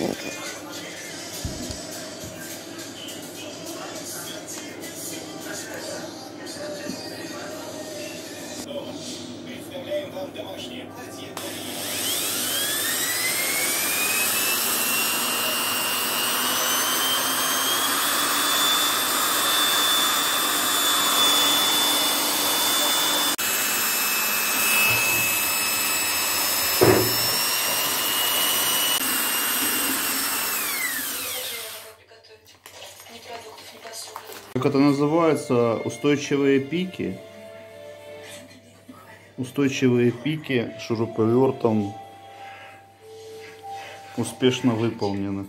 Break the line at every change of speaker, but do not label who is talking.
Домашний. Как это называется? Устойчивые пики. Устойчивые пики шуруповертом успешно выполнены.